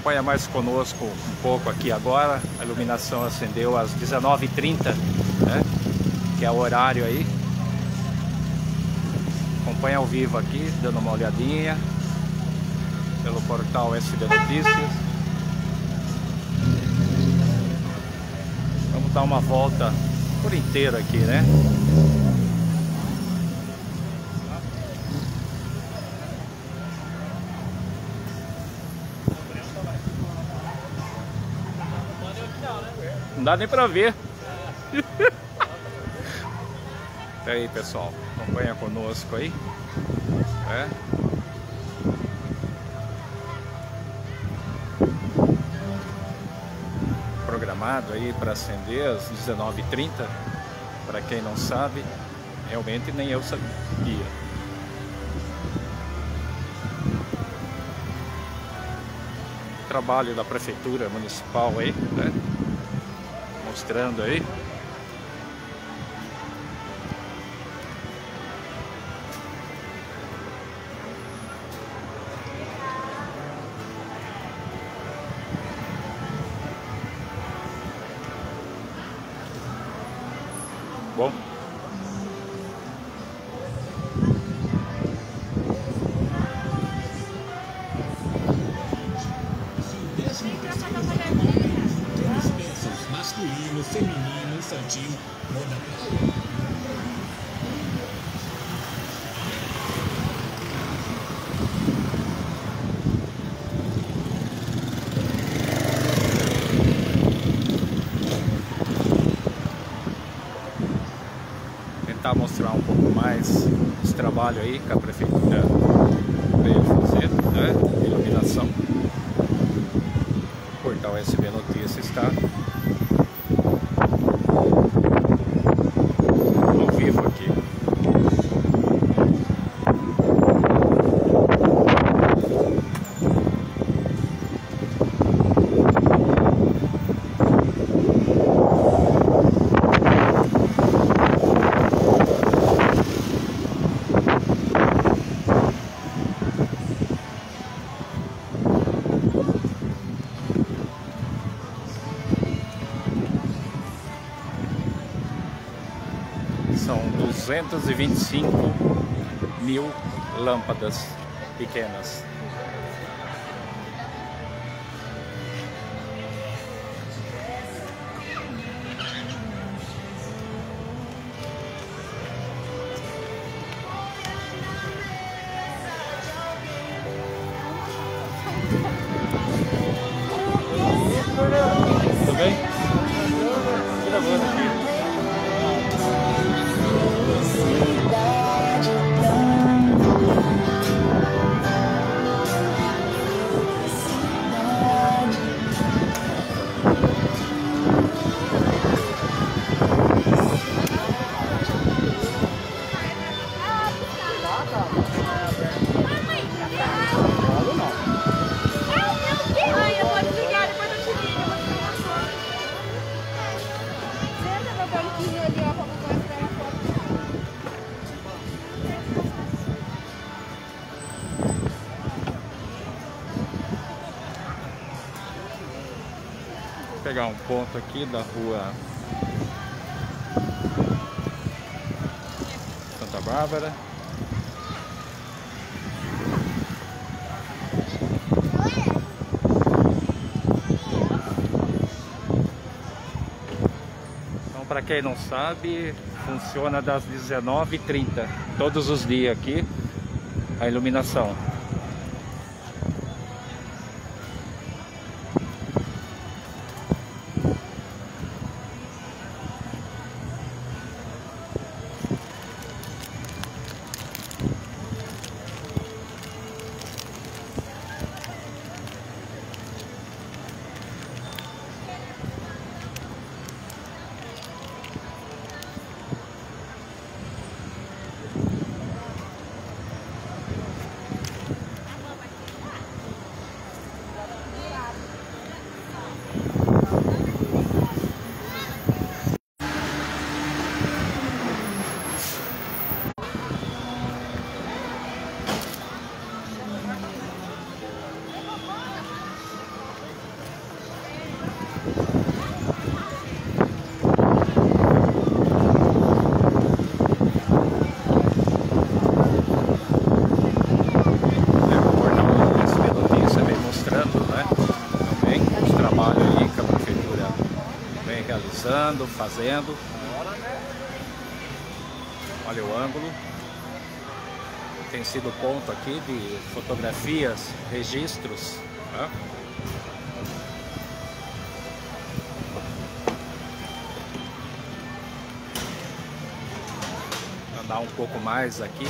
Acompanha mais conosco um pouco aqui agora. A iluminação acendeu às 19h30, né? Que é o horário aí. Acompanha ao vivo aqui, dando uma olhadinha pelo portal SD Notícias. Vamos dar uma volta por inteiro aqui, né? Dá nem pra ver. e aí, pessoal, acompanha conosco aí. É. Programado aí para acender às 19h30. Para quem não sabe, realmente nem eu sabia. Trabalho da prefeitura municipal aí, né? Mostrando aí. Bom. Tentar mostrar um pouco mais esse trabalho aí que a prefeitura veio fazer, né? Iluminação. O portal SB Notícias está 225 mil lâmpadas pequenas. Pegar um ponto aqui da rua Santa Bárbara. Para quem não sabe, funciona das 19h30, todos os dias aqui, a iluminação. Realizando, fazendo. Olha o ângulo. Tem sido ponto aqui de fotografias, registros. Né? Andar um pouco mais aqui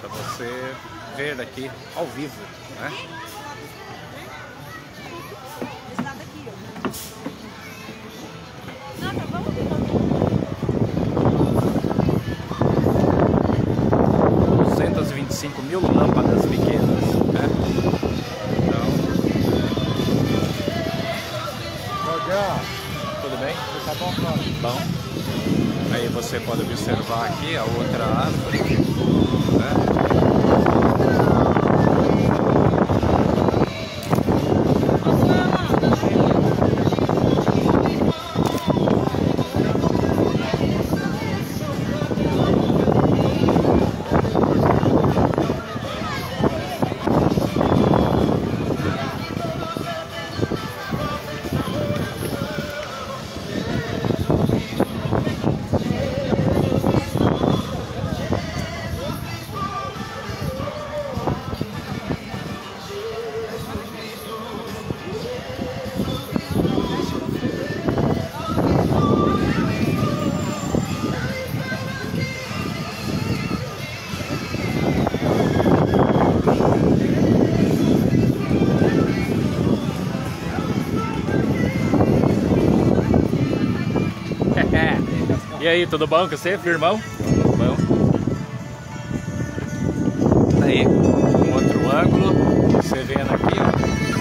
para você ver daqui ao vivo, né? Mil lâmpadas pequenas, né? Então, tudo bem? Tá bom, Bom. Aí você pode observar aqui a outra árvore, E aí, tudo bom com você, firmão? Bom. Aí, um outro ângulo, você vendo aqui, ó.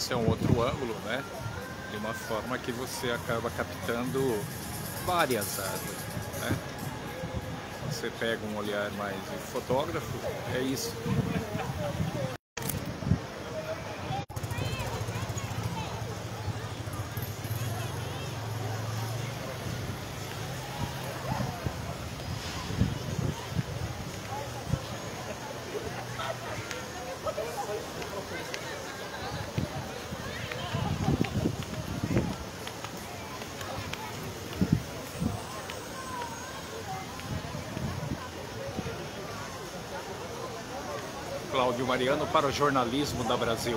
Esse é um outro ângulo, né? De uma forma que você acaba captando várias árvores, né? Você pega um olhar mais de fotógrafo, é isso. Mariano para o Jornalismo da Brasil.